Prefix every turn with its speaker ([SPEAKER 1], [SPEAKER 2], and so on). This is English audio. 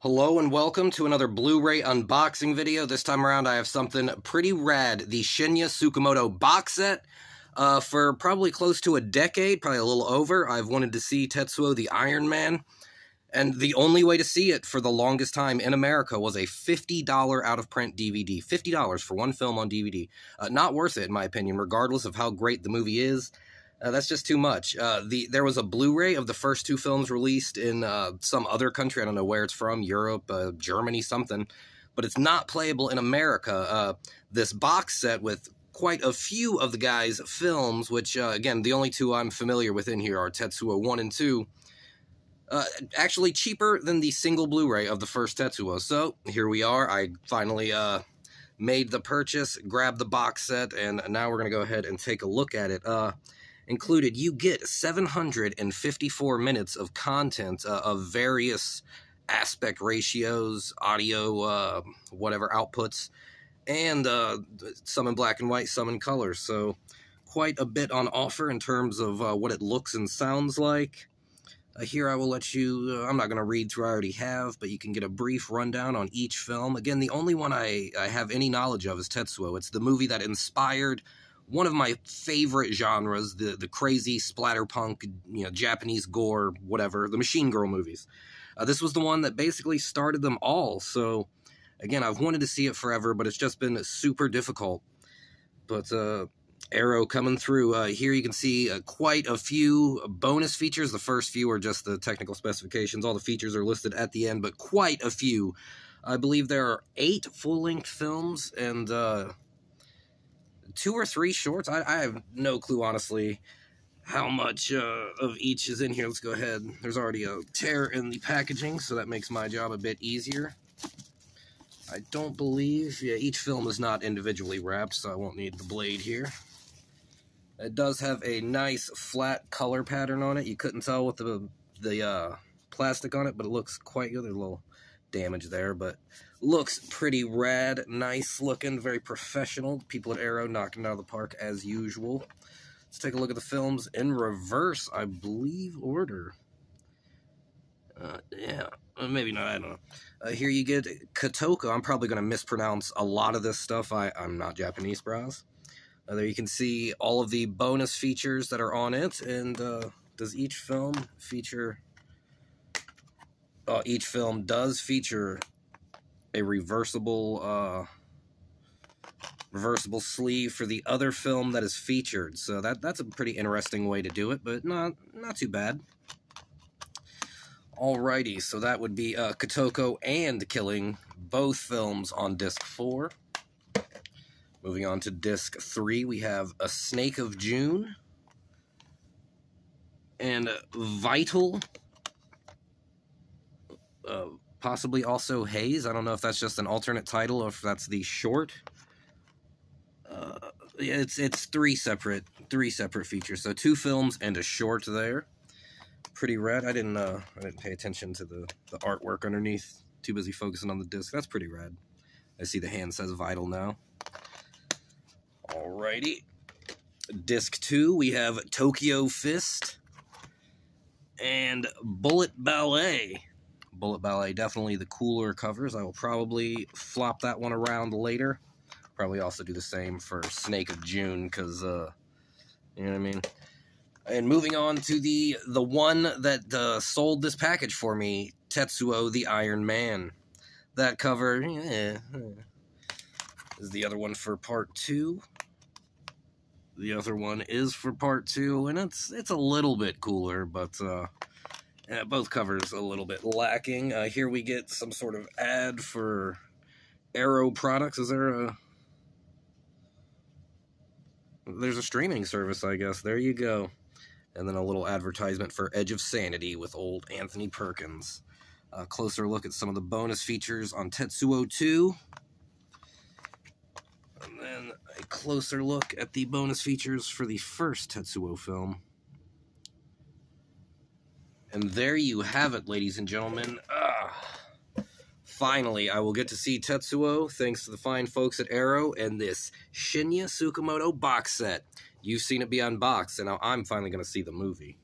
[SPEAKER 1] Hello and welcome to another Blu-ray unboxing video. This time around I have something pretty rad, the Shinya Tsukamoto box set. Uh, for probably close to a decade, probably a little over, I've wanted to see Tetsuo the Iron Man. And the only way to see it for the longest time in America was a $50 out-of-print DVD. $50 for one film on DVD. Uh, not worth it, in my opinion, regardless of how great the movie is. Uh, that's just too much. Uh, the there was a Blu-ray of the first two films released in uh, some other country. I don't know where it's from, Europe, uh, Germany, something, but it's not playable in America. Uh, this box set with quite a few of the guys' films, which uh, again, the only two I'm familiar with in here are Tetsuo one and two. actually, cheaper than the single Blu-ray of the first Tetsuo. So here we are. I finally made the purchase, grabbed the box set, and now we're gonna go ahead and take a look at it included, you get 754 minutes of content uh, of various aspect ratios, audio, uh, whatever outputs, and uh, some in black and white, some in color. So, quite a bit on offer in terms of uh, what it looks and sounds like. Uh, here I will let you, uh, I'm not going to read through, I already have, but you can get a brief rundown on each film. Again, the only one I, I have any knowledge of is Tetsuo. It's the movie that inspired one of my favorite genres, the the crazy splatterpunk, you know, Japanese gore, whatever, the Machine Girl movies. Uh, this was the one that basically started them all. So, again, I've wanted to see it forever, but it's just been super difficult. But uh, Arrow coming through. Uh, here you can see uh, quite a few bonus features. The first few are just the technical specifications. All the features are listed at the end, but quite a few. I believe there are eight full-length films, and uh, two or three shorts. I, I have no clue, honestly, how much uh, of each is in here. Let's go ahead. There's already a tear in the packaging, so that makes my job a bit easier. I don't believe, yeah, each film is not individually wrapped, so I won't need the blade here. It does have a nice flat color pattern on it. You couldn't tell with the the uh, plastic on it, but it looks quite good. There's a little damage there, but looks pretty rad, nice looking, very professional. People at Arrow knocking out of the park as usual. Let's take a look at the films in reverse, I believe, order. Uh, yeah, uh, maybe not, I don't know. Uh, here you get Kotoko. I'm probably going to mispronounce a lot of this stuff. I, I'm not Japanese, bros. Uh, there you can see all of the bonus features that are on it, and uh, does each film feature uh, each film does feature a reversible uh, reversible sleeve for the other film that is featured. So that that's a pretty interesting way to do it, but not not too bad. Alrighty, so that would be uh, Kotoko and Killing, both films on disc four. Moving on to disc three, we have A Snake of June and Vital uh, possibly also Haze. I don't know if that's just an alternate title or if that's the short. Uh, it's it's three separate three separate features. So two films and a short there. Pretty rad. I didn't uh, I didn't pay attention to the the artwork underneath. Too busy focusing on the disc. That's pretty rad. I see the hand says Vital now. Alrighty. Disc two, we have Tokyo Fist and Bullet Ballet. Bullet Ballet, definitely the cooler covers. I will probably flop that one around later. Probably also do the same for Snake of June, because, uh, you know what I mean? And moving on to the the one that uh, sold this package for me, Tetsuo the Iron Man. That cover, is the other one for part two. The other one is for part two, and it's it's a little bit cooler, but uh, uh, both covers a little bit lacking. Uh, here we get some sort of ad for Arrow products. Is there a... There's a streaming service, I guess. There you go. And then a little advertisement for Edge of Sanity with old Anthony Perkins. A closer look at some of the bonus features on Tetsuo 2. And then a closer look at the bonus features for the first Tetsuo film. And there you have it, ladies and gentlemen. Ah, finally, I will get to see Tetsuo thanks to the fine folks at Arrow and this Shinya Tsukamoto box set. You've seen it be unboxed, and now I'm finally going to see the movie.